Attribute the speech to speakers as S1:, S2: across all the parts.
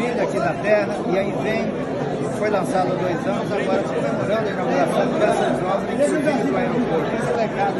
S1: filho aqui da terra, e aí vem, foi lançado há dois anos, agora comemorando a inauguração dessas obras, inclusive do aeroporto. Esse legado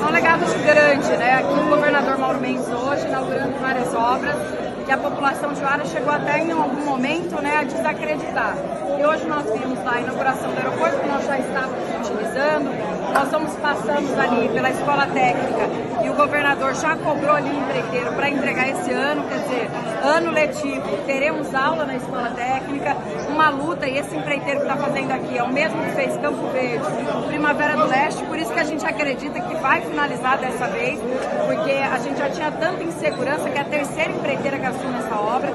S2: é um legado grande, né? Aqui o governador Mauro Mendes hoje inaugurando várias obras que a população de Oara chegou até em algum momento né, a desacreditar. E hoje nós vimos lá a inauguração do aeroporto, que nós já estávamos utilizando, nós vamos passamos ali pela escola técnica e o governador já cobrou ali empreiteiro para entregar esse ano, quer dizer, ano letivo, teremos aula na escola técnica, uma luta, e esse empreiteiro que está fazendo aqui é o mesmo que fez Campo Verde, Primavera do Leste, por isso que a gente acredita que vai finalizar dessa vez, porque a gente já tinha tanta insegurança que a terceira empreiteira que assume essa obra.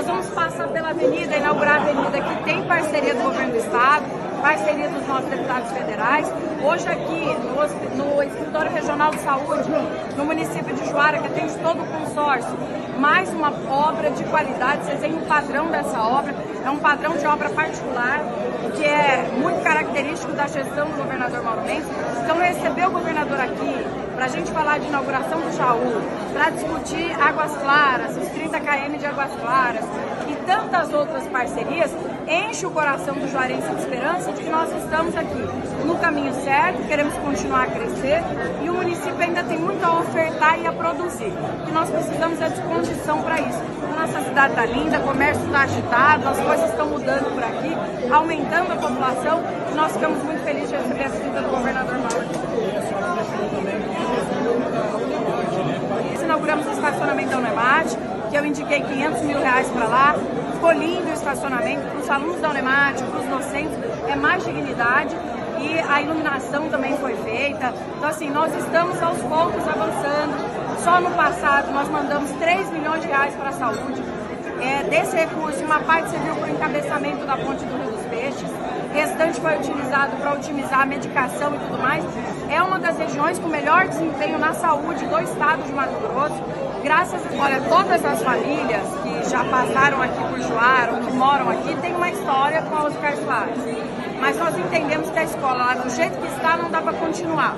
S2: Nós vamos passar pela avenida, inaugurar a avenida que tem parceria do governo do estado, parceria dos nossos deputados federais. Hoje aqui no, no Escritório Regional de Saúde, no município de Juara, que atende todo o consórcio, mais uma obra de qualidade, vocês veem o padrão dessa obra, é um padrão de obra particular, que é muito característico da gestão do governador Mauro Mendes. Então receber o governador para a gente falar de inauguração do Jaú, para discutir Águas Claras, os 30 km de Águas Claras e tantas outras parcerias, enche o coração do Juarense de esperança de que nós estamos aqui no caminho certo, queremos continuar a crescer e o município ainda tem muito a ofertar e a produzir. Que nós precisamos é de condição para isso. Nossa cidade está linda, o comércio está agitado, as coisas estão mudando por aqui, aumentando a população e nós ficamos muito felizes de receber a visita do governador Mauro. Inauguramos o estacionamento da Unemate, que eu indiquei 500 mil reais para lá. Ficou lindo o estacionamento para os alunos da Unemate, para os docentes, é mais dignidade e a iluminação também foi feita. Então, assim, nós estamos aos poucos avançando. Só no passado nós mandamos 3 milhões de reais para a saúde. É, desse recurso, uma parte serviu para o encabeçamento da ponte do Rio Peixes, restante foi utilizado para otimizar a medicação e tudo mais. É uma das regiões com melhor desempenho na saúde do estado de Mato Grosso. Graças, olha, todas as famílias que já passaram aqui por Juara, ou que moram aqui, têm uma história com a Oscar Soares. Mas nós entendemos que a escola, lá, do jeito que está, não dá para continuar.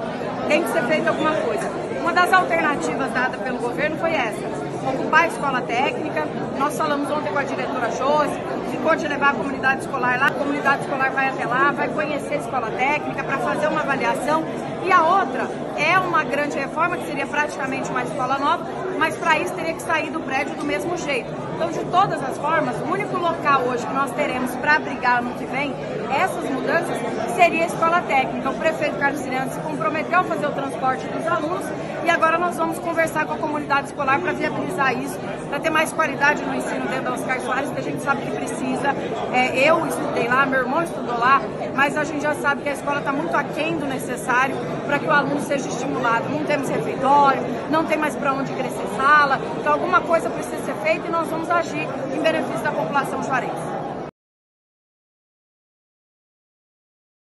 S2: Tem que ser feita alguma coisa. Uma das alternativas dada pelo governo foi essa ocupar a escola técnica. Nós falamos ontem com a diretora Josi, ficou de levar a comunidade escolar lá, a comunidade escolar vai até lá, vai conhecer a escola técnica para fazer uma avaliação. E a outra é uma grande reforma, que seria praticamente uma escola nova, mas para isso teria que sair do prédio do mesmo jeito. Então, de todas as formas, o único local hoje que nós teremos para abrigar no que vem essas mudanças seria a escola técnica. O prefeito Carlos Cirano se comprometeu a fazer o transporte dos alunos e agora nós vamos conversar com a comunidade escolar para viabilizar isso, para ter mais qualidade no ensino dentro da Oscar Soares, que a gente sabe que precisa. É, eu estudei lá, meu irmão estudou lá, mas a gente já sabe que a escola está muito aquém do necessário para que o aluno seja estimulado. Não temos refeitório, não tem mais para onde crescer sala, então alguma coisa precisa ser feita e nós vamos agir em benefício da população juarense.